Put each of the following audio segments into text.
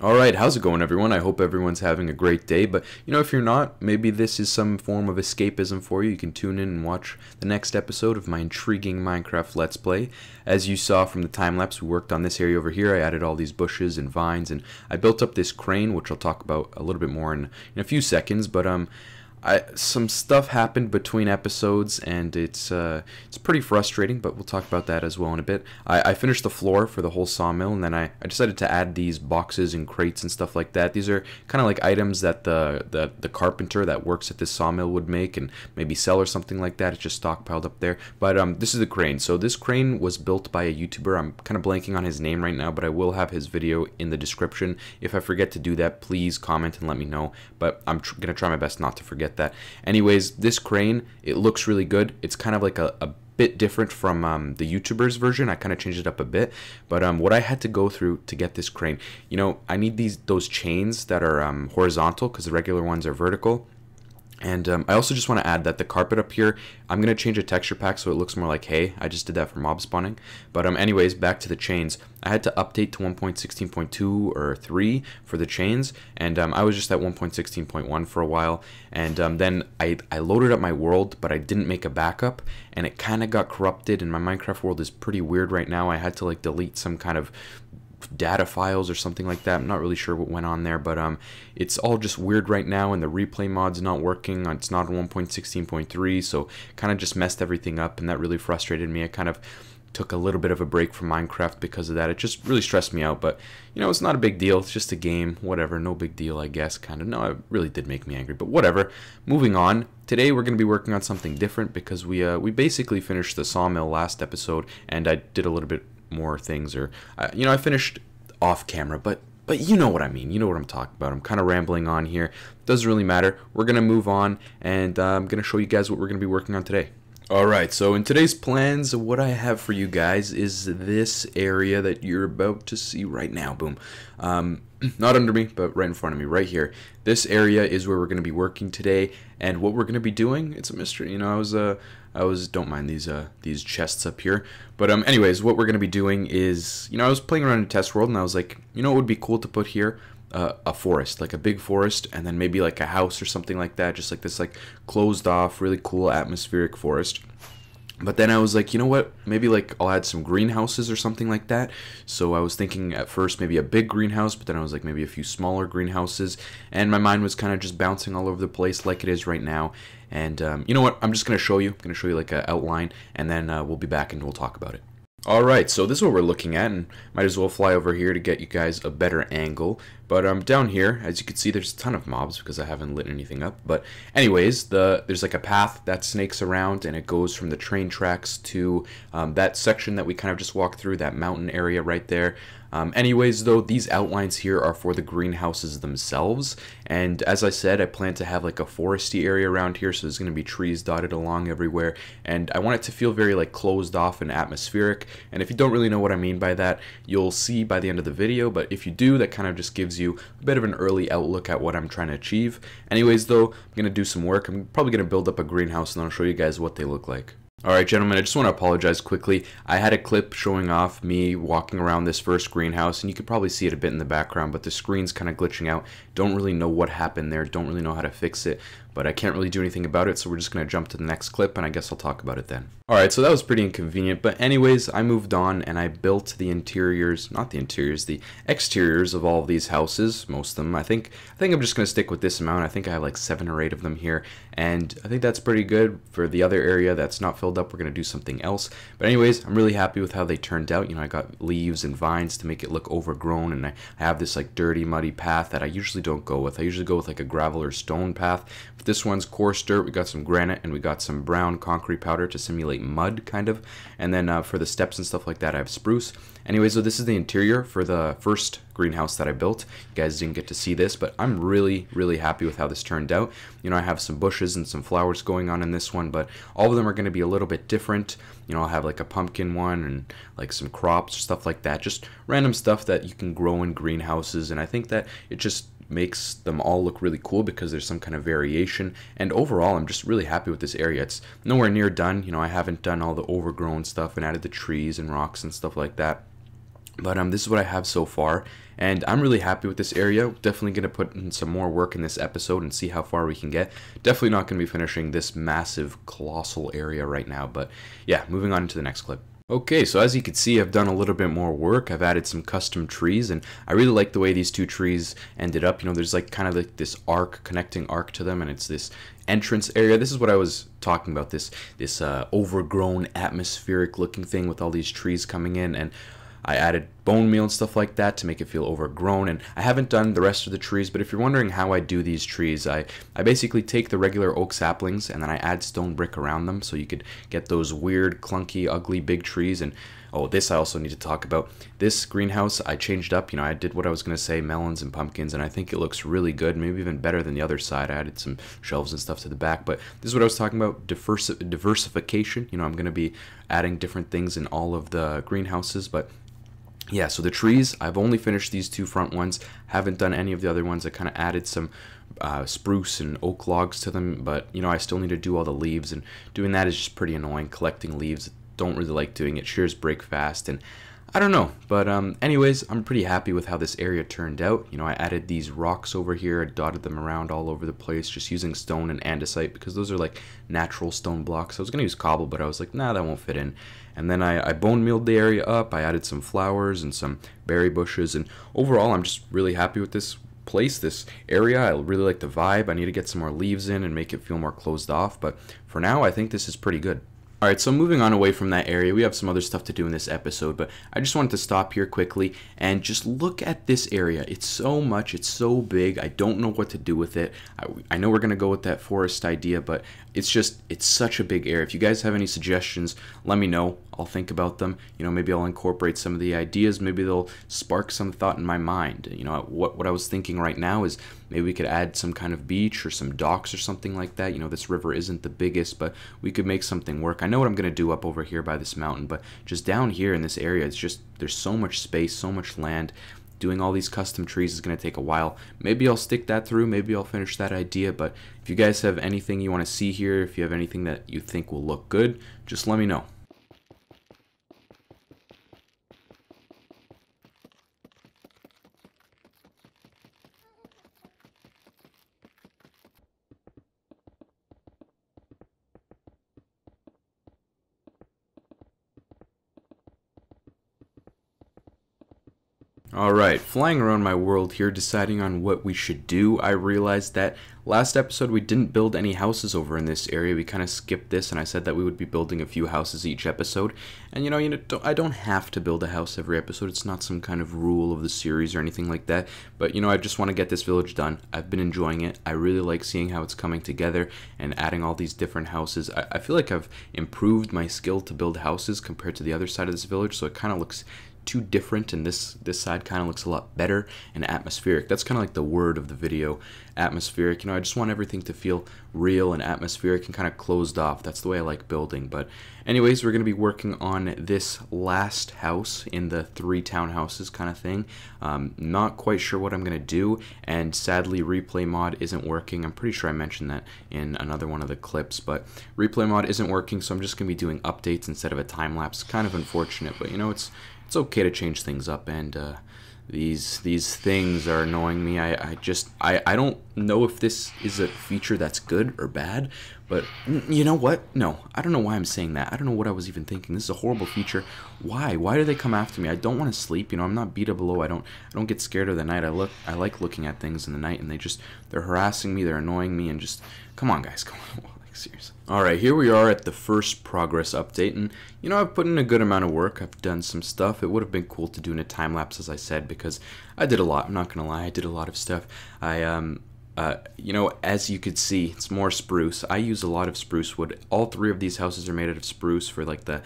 Alright, how's it going everyone? I hope everyone's having a great day, but you know, if you're not, maybe this is some form of escapism for you. You can tune in and watch the next episode of my intriguing Minecraft Let's Play. As you saw from the time lapse, we worked on this area over here. I added all these bushes and vines, and I built up this crane, which I'll talk about a little bit more in, in a few seconds, but um, I, some stuff happened between episodes, and it's uh, it's pretty frustrating. But we'll talk about that as well in a bit. I, I finished the floor for the whole sawmill, and then I, I decided to add these boxes and crates and stuff like that. These are kind of like items that the, the the carpenter that works at this sawmill would make and maybe sell or something like that. It's just stockpiled up there. But um, this is the crane. So this crane was built by a YouTuber. I'm kind of blanking on his name right now, but I will have his video in the description. If I forget to do that, please comment and let me know. But I'm gonna try my best not to forget get that. Anyways, this crane, it looks really good. It's kind of like a, a bit different from um, the YouTuber's version. I kind of changed it up a bit, but um, what I had to go through to get this crane, you know, I need these those chains that are um, horizontal because the regular ones are vertical. And um, I also just want to add that the carpet up here, I'm going to change a texture pack so it looks more like hay. I just did that for mob spawning. But um, anyways, back to the chains. I had to update to 1.16.2 or 3 for the chains. And um, I was just at 1.16.1 for a while. And um, then I, I loaded up my world, but I didn't make a backup. And it kind of got corrupted. And my Minecraft world is pretty weird right now. I had to like delete some kind of data files or something like that. I'm not really sure what went on there, but um, it's all just weird right now, and the replay mod's not working. It's not on 1.16.3, so kind of just messed everything up, and that really frustrated me. I kind of took a little bit of a break from Minecraft because of that. It just really stressed me out, but you know, it's not a big deal. It's just a game, whatever, no big deal, I guess, kind of. No, it really did make me angry, but whatever. Moving on. Today we're going to be working on something different because we uh, we basically finished the sawmill last episode, and I did a little bit more things or uh, you know I finished off camera but but you know what I mean. You know what I'm talking about. I'm kind of rambling on here. Doesn't really matter. We're gonna move on and uh, I'm gonna show you guys what we're gonna be working on today. Alright, so in today's plans, what I have for you guys is this area that you're about to see right now. Boom. Um, not under me, but right in front of me, right here. This area is where we're going to be working today, and what we're going to be doing, it's a mystery. You know, I was, uh, I was, don't mind these, uh, these chests up here. But, um, anyways, what we're going to be doing is, you know, I was playing around in Test World, and I was like, you know what would be cool to put here? uh, a forest, like a big forest, and then maybe like a house or something like that, just like this like closed off, really cool atmospheric forest. But then I was like, you know what? Maybe like I'll add some greenhouses or something like that. So I was thinking at first maybe a big greenhouse, but then I was like maybe a few smaller greenhouses, and my mind was kind of just bouncing all over the place like it is right now. And um, you know what? I'm just gonna show you. I'm gonna show you like an outline, and then uh, we'll be back and we'll talk about it. Alright, so this is what we're looking at, and might as well fly over here to get you guys a better angle. But um, down here, as you can see, there's a ton of mobs because I haven't lit anything up. But anyways, the there's like a path that snakes around, and it goes from the train tracks to um, that section that we kind of just walked through, that mountain area right there. Um, anyways, though, these outlines here are for the greenhouses themselves, and as I said, I plan to have like a foresty area around here, so there's going to be trees dotted along everywhere, and I want it to feel very like closed off and atmospheric, and if you don't really know what I mean by that, you'll see by the end of the video, but if you do, that kind of just gives you a bit of an early outlook at what I'm trying to achieve. Anyways, though, I'm going to do some work. I'm probably going to build up a greenhouse, and I'll show you guys what they look like. Alright gentlemen, I just want to apologize quickly. I had a clip showing off me walking around this first greenhouse, and you could probably see it a bit in the background, but the screen's kind of glitching out. Don't really know what happened there, don't really know how to fix it, but I can't really do anything about it, so we're just going to jump to the next clip, and I guess I'll talk about it then. Alright, so that was pretty inconvenient, but anyways, I moved on, and I built the interiors, not the interiors, the exteriors of all of these houses, most of them. I think, I think I'm just going to stick with this amount. I think I have like seven or eight of them here, and I think that's pretty good. For the other area that's not filled up, we're going to do something else. But anyways, I'm really happy with how they turned out. You know, I got leaves and vines to make it look overgrown, and I have this like dirty, muddy path that I usually don't go with. I usually go with like a gravel or stone path. But this one's coarse dirt. We got some granite, and we got some brown concrete powder to simulate mud, kind of. And then uh, for the steps and stuff like that, I have spruce. Anyways, so this is the interior for the first greenhouse that I built. You guys didn't get to see this, but I'm really, really happy with how this turned out. You know, I have some bushes and some flowers going on in this one, but all of them are going to be a little bit different. You know, I'll have like a pumpkin one and like some crops, stuff like that. Just random stuff that you can grow in greenhouses, and I think that it just makes them all look really cool because there's some kind of variation and overall I'm just really happy with this area it's nowhere near done you know I haven't done all the overgrown stuff and added the trees and rocks and stuff like that But um, this is what I have so far, and I'm really happy with this area. Definitely going to put in some more work in this episode and see how far we can get. Definitely not going to be finishing this massive, colossal area right now, but yeah, moving on to the next clip. Okay, so as you can see, I've done a little bit more work. I've added some custom trees, and I really like the way these two trees ended up. You know, there's like kind of like this arc, connecting arc to them, and it's this entrance area. This is what I was talking about, this this uh, overgrown, atmospheric-looking thing with all these trees coming in, and I added bone meal and stuff like that to make it feel overgrown and I haven't done the rest of the trees but if you're wondering how I do these trees I, I basically take the regular oak saplings and then I add stone brick around them so you could get those weird clunky ugly big trees and oh this I also need to talk about. This greenhouse I changed up you know I did what I was gonna say melons and pumpkins and I think it looks really good maybe even better than the other side. I added some shelves and stuff to the back but this is what I was talking about diversi diversification. You know I'm gonna be adding different things in all of the greenhouses but yeah, so the trees, I've only finished these two front ones. Haven't done any of the other ones. I kind of added some uh, spruce and oak logs to them, but you know, I still need to do all the leaves, and doing that is just pretty annoying. Collecting leaves, don't really like doing it. Shears break fast, and I don't know. But um, anyways, I'm pretty happy with how this area turned out. You know, I added these rocks over here, I dotted them around all over the place, just using stone and andesite because those are like natural stone blocks. I was gonna use cobble, but I was like, nah, that won't fit in. And then I, I bone mealed the area up. I added some flowers and some berry bushes. And overall, I'm just really happy with this place, this area. I really like the vibe. I need to get some more leaves in and make it feel more closed off. But for now, I think this is pretty good. Alright, so moving on away from that area, we have some other stuff to do in this episode, but I just wanted to stop here quickly and just look at this area. It's so much, it's so big, I don't know what to do with it. I, I know we're going to go with that forest idea, but it's just, it's such a big area. If you guys have any suggestions, let me know. I'll think about them. You know, maybe I'll incorporate some of the ideas. Maybe they'll spark some thought in my mind. You know, what, what I was thinking right now is maybe we could add some kind of beach or some docks or something like that. You know, this river isn't the biggest, but we could make something work. I know what I'm going to do up over here by this mountain, but just down here in this area, it's just, there's so much space, so much land doing all these custom trees is going to take a while. Maybe I'll stick that through, maybe I'll finish that idea, but if you guys have anything you want to see here, if you have anything that you think will look good, just let me know. Alright, flying around my world here deciding on what we should do, I realized that last episode we didn't build any houses over in this area. We kind of skipped this and I said that we would be building a few houses each episode. And you know, you know I don't have to build a house every episode. It's not some kind of rule of the series or anything like that. But you know, I just want to get this village done. I've been enjoying it. I really like seeing how it's coming together and adding all these different houses. I, I feel like I've improved my skill to build houses compared to the other side of this village, so it kind of looks too different and this this side kind of looks a lot better and atmospheric. That's kind of like the word of the video atmospheric. You know i just want everything to feel real and atmospheric and kind of closed off. That's the way i like building. But anyways we're going to be working on this last house in the three townhouses kind of thing. Um, not quite sure what i'm going to do and sadly replay mod isn't working. I'm pretty sure i mentioned that in another one of the clips but replay mod isn't working so i'm just going to be doing updates instead of a time lapse. Kind of unfortunate but you know it's it's okay to change things up and uh, these these things are annoying me. I, I just I, I don't know if this is a feature that's good or bad but you know what? No I don't know why I'm saying that. I don't know what I was even thinking. This is a horrible feature. Why? Why do they come after me? I don't want to sleep you know I'm not beta below. I don't I don't get scared of the night. I look I like looking at things in the night and they just they're harassing me they're annoying me and just come on guys come on seriously. Alright, here we are at the first progress update, and you know, I've put in a good amount of work, I've done some stuff, it would have been cool to do in a time lapse, as I said, because I did a lot, I'm not gonna lie, I did a lot of stuff. I, um, uh, you know, as you could see, it's more spruce. I use a lot of spruce wood. All three of these houses are made out of spruce for like the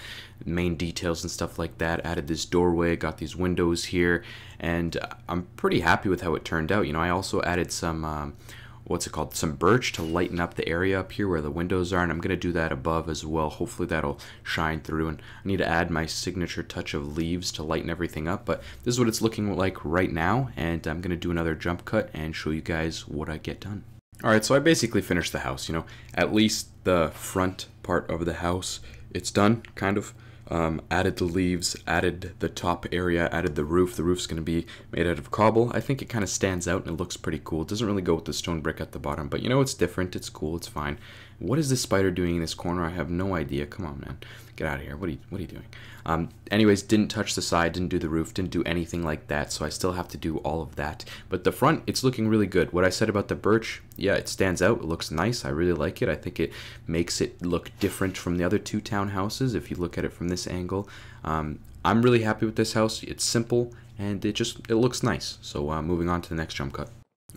main details and stuff like that. Added this doorway, got these windows here, and I'm pretty happy with how it turned out. You know, I also added some um, what's it called some birch to lighten up the area up here where the windows are and I'm gonna do that above as well. Hopefully that'll shine through and I need to add my signature touch of leaves to lighten everything up but this is what it's looking like right now and I'm gonna do another jump cut and show you guys what I get done. Alright so I basically finished the house you know at least the front part of the house it's done kind of Um, added the leaves, added the top area, added the roof. The roof's going to be made out of cobble. I think it kind of stands out and it looks pretty cool. It doesn't really go with the stone brick at the bottom, but you know, it's different. It's cool. It's fine. What is this spider doing in this corner? I have no idea. Come on, man. Get out of here. What are you, what are you doing? Um, anyways, didn't touch the side, didn't do the roof, didn't do anything like that, so I still have to do all of that. But the front, it's looking really good. What I said about the birch, yeah, it stands out. It looks nice. I really like it. I think it makes it look different from the other two townhouses if you look at it from this angle. Um, I'm really happy with this house. It's simple and it just it looks nice. So uh, moving on to the next jump cut.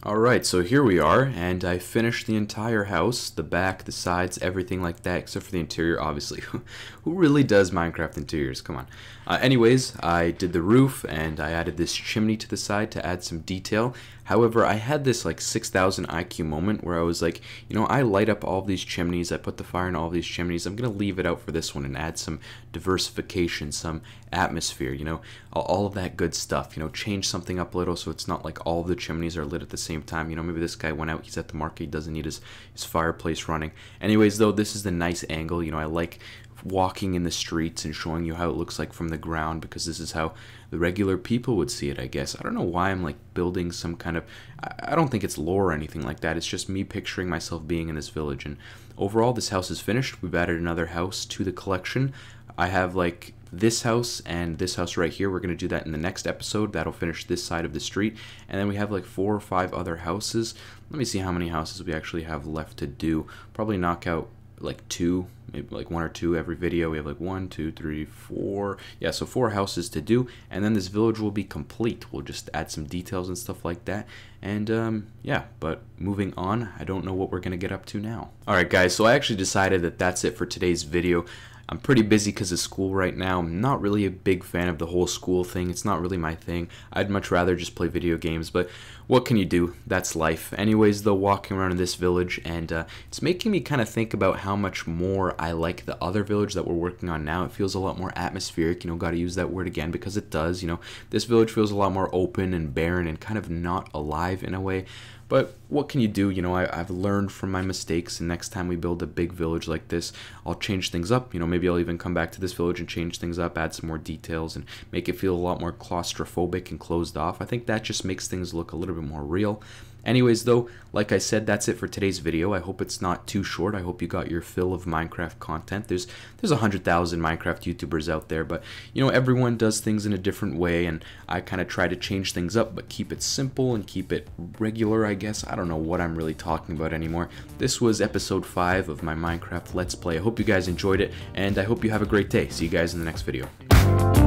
Alright, so here we are, and I finished the entire house, the back, the sides, everything like that, except for the interior, obviously. Who really does Minecraft interiors? Come on. Uh, anyways, I did the roof, and I added this chimney to the side to add some detail. However, I had this like 6000 IQ moment where I was like, you know, I light up all these chimneys, I put the fire in all these chimneys, I'm going to leave it out for this one and add some diversification, some atmosphere, you know, all of that good stuff, you know, change something up a little so it's not like all the chimneys are lit at the same time, you know, maybe this guy went out, he's at the market, he doesn't need his, his fireplace running. Anyways, though, this is the nice angle, you know, I like walking in the streets and showing you how it looks like from the ground because this is how the regular people would see it, I guess. I don't know why I'm like building some kind of. I don't think it's lore or anything like that. It's just me picturing myself being in this village. And overall, this house is finished. We've added another house to the collection. I have like this house and this house right here. We're going to do that in the next episode. That'll finish this side of the street. And then we have like four or five other houses. Let me see how many houses we actually have left to do. Probably knock out like two, maybe like one or two every video. We have like one, two, three, four. Yeah, so four houses to do, and then this village will be complete. We'll just add some details and stuff like that. And um, yeah, but moving on, I don't know what we're gonna get up to now. All right, guys. So I actually decided that that's it for today's video. I'm pretty busy because of school right now. I'm not really a big fan of the whole school thing. It's not really my thing. I'd much rather just play video games, but what can you do? That's life. Anyways, though, walking around in this village, and uh, it's making me kind of think about how much more I like the other village that we're working on now. It feels a lot more atmospheric, you know, gotta use that word again because it does, you know. This village feels a lot more open and barren and kind of not alive in a way. But what can you do? You know, I, have learned from my mistakes, and next time we build a big village like this, I'll change things up. You know, maybe I'll even come back to this village and change things up, add some more details, and make it feel a lot more claustrophobic and closed off. I think that just makes things look a little bit more real. Anyways, though, like I said, that's it for today's video. I hope it's not too short. I hope you got your fill of Minecraft content. There's there's a hundred thousand Minecraft YouTubers out there, but you know everyone does things in a different way, and I kind of try to change things up, but keep it simple and keep it regular. I guess I don't know what I'm really talking about anymore. This was episode five of my Minecraft Let's Play. I hope you guys enjoyed it, and I hope you have a great day. See you guys in the next video.